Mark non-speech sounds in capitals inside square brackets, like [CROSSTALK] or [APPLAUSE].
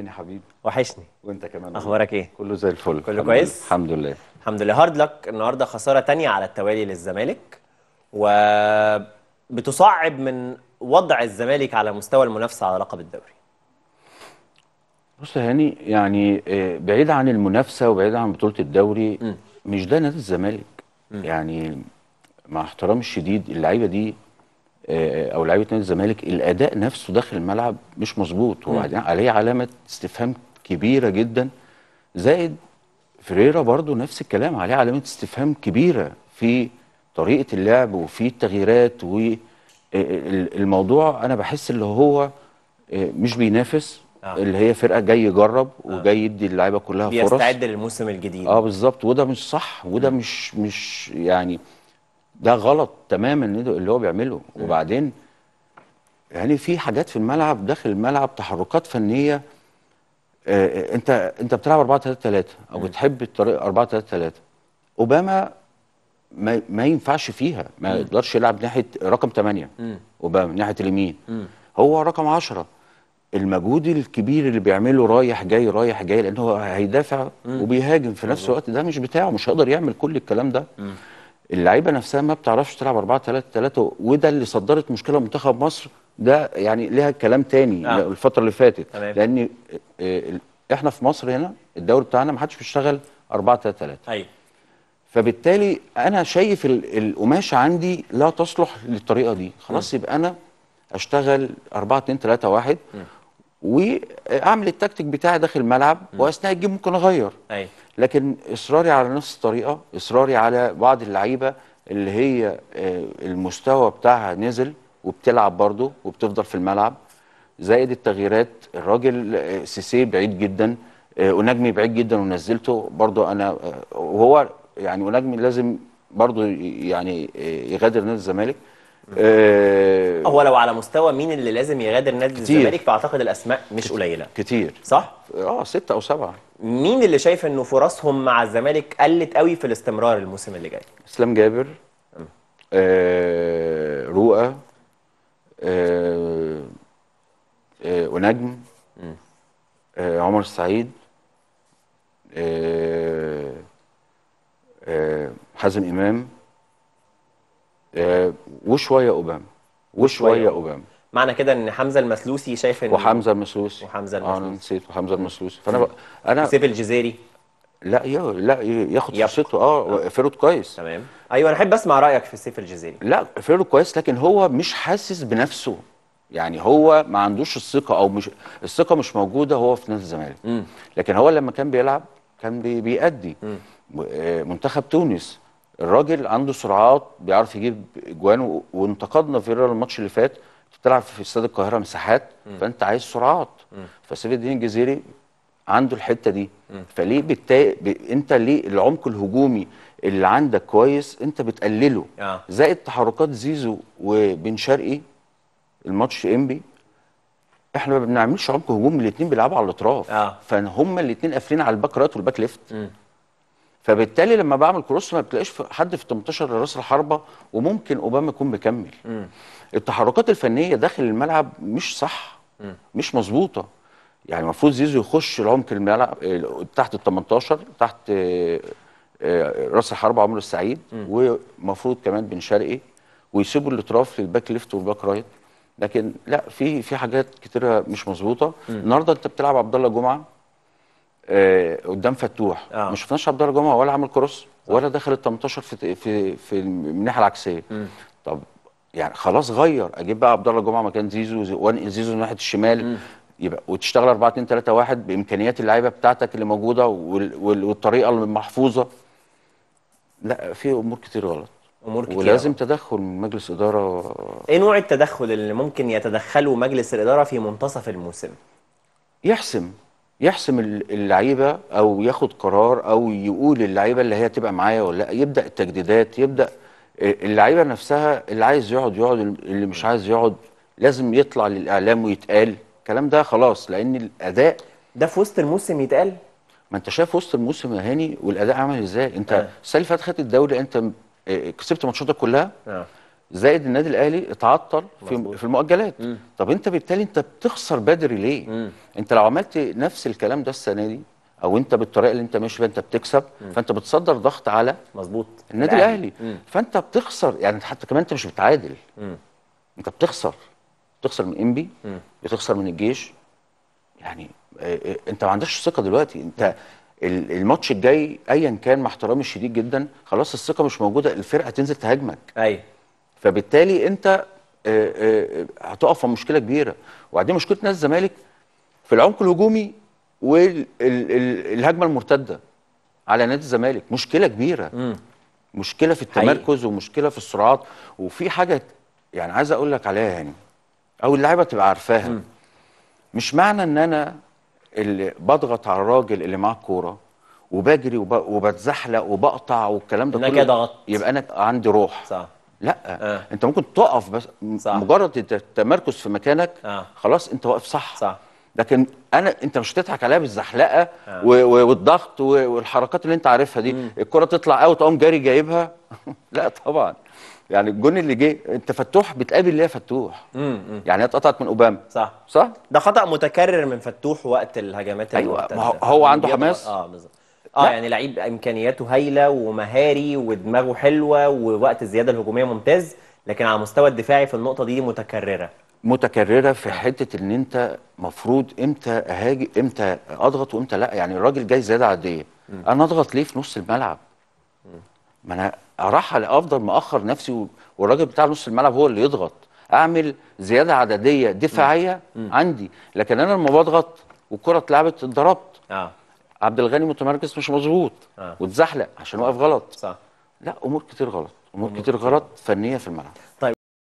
هاني حبيبي. وحشني. وانت كمان. أخبارك إيه؟ كله زي الفل. كله كويس؟ الحمد لله. الحمد لله. هارد لك النهارده خسارة تانية على التوالي للزمالك وبتصعب من وضع الزمالك على مستوى المنافسة على لقب الدوري. بص يا هاني يعني آه، بعيد عن المنافسة وبعيد عن بطولة الدوري م. مش ده نادي الزمالك. يعني مع احترامي الشديد اللعيبة دي أو لعيبة نادي الزمالك الأداء نفسه داخل الملعب مش مظبوط. وبعدين عليه علامه استفهام كبيرة جدا. زائد فريرا برضو نفس الكلام عليه علامه استفهام كبيرة في طريقة اللعب وفي التغييرات والموضوع أنا بحس اللي هو آه، مش بينافس آه. اللي هي فرقة جاي يجرب وجاي يدي اللعيبة كلها فرص. بيستعد للموسم الجديد. آه بالظبط. وده مش صح. وده مش مش يعني ده غلط تماما اللي هو بيعمله. وبعدين يعني في حاجات في الملعب داخل الملعب تحركات فنية. آه انت انت بتلعب 4 3 3 أو بتحب الطريقة 4 3 3 أوباما ما, ما ينفعش فيها. ما يقدرش يلعب ناحية رقم 8 أوباما ناحية اليمين. هو رقم 10 المجهود الكبير اللي بيعمله رايح جاي رايح جاي لأن هو هيدافع وبيهاجم في نفس الوقت. ده مش بتاعه مش هيقدر يعمل كل الكلام ده. اللعيبة نفسها ما بتعرفش تلعب 4 3 3 وده اللي صدرت مشكلة منتخب مصر ده يعني ليها كلام تاني آه. الفترة اللي فاتت. تمام. لأن آه، آه، إحنا في مصر هنا الدوري بتاعنا ما حدش بيشتغل 4 3 3 أيوه. فبالتالي أنا شايف ال- القماشة عندي لا تصلح للطريقة دي. خلاص يبقى أنا أشتغل 4 2 3 1 وأعمل التكتيك بتاعي داخل الملعب وأثناء الجيم ممكن أغير. لكن إصراري على نفس الطريقة إصراري على بعض اللعيبة اللي هي آه، المستوى بتاعها نزل وبتلعب برضه وبتفضل في الملعب. زائد التغييرات الراجل آه، سيسي بعيد جدا آه، ونجمي بعيد جدا ونزلته. برضه أنا وهو يعني ونجمي لازم برضه يعني يغادر نادي الزمالك. آه، هو لو على مستوى مين اللي لازم يغادر نادي. الزمالك فأعتقد الأسماء مش قليلة. كتير. صح؟ آه ستة أو سبعة. مين اللي شايف إنه فرصهم مع الزمالك قلت قوي في الاستمرار الموسم اللي جاي؟ إسلام جابر آه رؤى آه آه ونجم آه عمر السعيد آه آه حازم إمام. وشوية اوباما وشوية اوباما معنى كده إن حمزة المسلوسي شايف إن وحمزة المسلوسي. وحمزة آه أنا المسلوسي. نسيت وحمزة المسلوسي. فأنا. أنا سيف الجزيري. لا يا لا ياخد. فرصته آه فرود كويس. تمام. أيوه أنا أحب أسمع رأيك في سيف الجزيري. لا فيرو كويس لكن هو مش حاسس بنفسه. يعني هو ما عندوش الثقة أو مش الثقة مش موجودة هو في نادي الزمالك. لكن هو لما كان بيلعب كان بي بيأدي. آه، منتخب تونس. الراجل عنده سرعات بيعرف يجيب اجوان وانتقدنا في الماتش اللي فات بتلعب في استاد القاهرة مساحات فانت عايز سرعات. فسيف الدين الجزيري عنده الحتة دي. فليه بالتا... ب... انت ليه العمق الهجومي اللي عندك كويس انت بتقلله؟ آه. زائد تحركات زيزو وبن شرقي الماتش إنبي إحنا ما بنعملش عمق هجومي الاثنين بيلعبوا على الأطراف. آه. فهم الاثنين قافلين على ال back right وال back left. فبالتالي لما بعمل cross ما بتلاقيش في- حد في 18 راس الحربة وممكن أوباما يكون مكمل. التحركات الفنية داخل الملعب مش صح مش مظبوطة. يعني المفروض زيزو يخش العمق الملعب تحت ال 18 تحت آه، آه، راس الحربة عمرو السعيد ومفروض كمان بن شرقي ويسيبوا الاطراف لل back left وال back right. لكن لا في في حاجات كتيرة مش مظبوطة. النهارده أنت بتلعب عبد الله جمعة آه، قدام فتوح. آه. ما شفناش عبد الله جمعة ولا عمل كروس ولا دخل ال 18 في في في الناحية العكسية. طب يعني خلاص غير. أجيب بقى عبد الله جمعة مكان زيزو زي- وانقل زيزو ناحية الشمال. يبقى وتشتغل 4 2 3 1 بإمكانيات اللعيبة بتاعتك اللي موجودة وال- وال- والطريقة المحفوظة. لا في أمور كتير غلط. أمور كتير ولازم تدخل من مجلس إدارة. إيه نوع التدخل اللي ممكن يتدخله مجلس الإدارة في منتصف الموسم؟ يحسم. يحسم ال- اللعيبة أو ياخد قرار أو يقول للعيبه اللي هي تبقى معايا ولا لأ. يبدأ التجديدات يبدأ اللعيبة نفسها اللي عايز يقعد يقعد اللي مش عايز يقعد لازم يطلع للإعلام ويتقال. الكلام ده خلاص لأن الأداء ده في وسط الموسم يتقال. ما أنت شايف وسط الموسم يا هاني والأداء عامل إزاي؟ أنت آه. السنة اللي فاتت خدت الدوري أنت آه، كسبت ماتشاتك كلها؟ آه. زائد النادي الأهلي اتعطل في. في المؤجلات. طب انت بالتالي انت بتخسر بدري ليه؟ انت لو عملت نفس الكلام ده السنة دي أو انت بالطريقة اللي انت ماشي بيها انت بتكسب فانت بتصدر ضغط على مظبوط. النادي الأهلي. فانت بتخسر يعني حتى كمان انت مش بتعادل. انت بتخسر. بتخسر من إنبي بتخسر من الجيش. يعني آه، آه، انت ما عندكش ثقة دلوقتي. انت ال- الماتش الجاي ايا كان مع احترامي الشديد جدا خلاص الثقة مش موجودة الفرقة هتنزل تهاجمك. أيوه فبالتالي انت آه، آه، هتقف في مشكلة كبيرة. وبعدين مشكلة نادي الزمالك في العمق الهجومي والهجمه المرتدة على نادي الزمالك. مشكلة كبيرة. مشكلة في حقيقي. التمركز ومشكلة في السرعات وفي حاجة يعني عايز أقول لك عليها يعني أو اللعيبة تبقى عارفاها. مش معنى إن أنا اللي بضغط على الراجل اللي معاه الكورة وبجري وب... وبتزحلق وبقطع والكلام ده كله. يبقى أنا عندي روح. صح. لا آه. انت ممكن تقف بس صح. مجرد الت- التمركز في مكانك آه. خلاص انت واقف صح صح. لكن أنا انت مش هتضحك عليا بالزحلقة. و... والضغط. والحركات اللي انت عارفها دي الكرة تطلع out تقوم جاري جايبها [LAUGHS] لا طبعا يعني الجون اللي جه انت فتوح بتقابل اللي هي فتوح يعني هي اتقطعت من اوباما صح صح ده خطأ متكرر من فتوح وقت الهجمات. ما هو- عنده حماس؟ آه بالظبط آه لا. يعني لعيب إمكانياته هايلة ومهاري ودماغه حلوة ووقت الزيادة الهجومية ممتاز لكن على المستوى الدفاعي في النقطة دي متكررة. متكررة في حتة إن أنت مفروض إمتى اهاجي إمتى أضغط وإمتى لأ. يعني الراجل جاي زيادة عاديه أنا أضغط ليه في نص الملعب؟ ما أنا ارحل أفضل مأخر نفسي والراجل بتاع نص الملعب هو اللي يضغط. أعمل زيادة عددية دفاعية عندي. لكن أنا لما بضغط والكره اتلعبت اتضربت. آه. عبد الغني متمركز مش مظبوط آه. واتزحلق عشان واقف غلط. صح. لا أمور كتير غلط. أمور كتير غلط فنية في الملعب.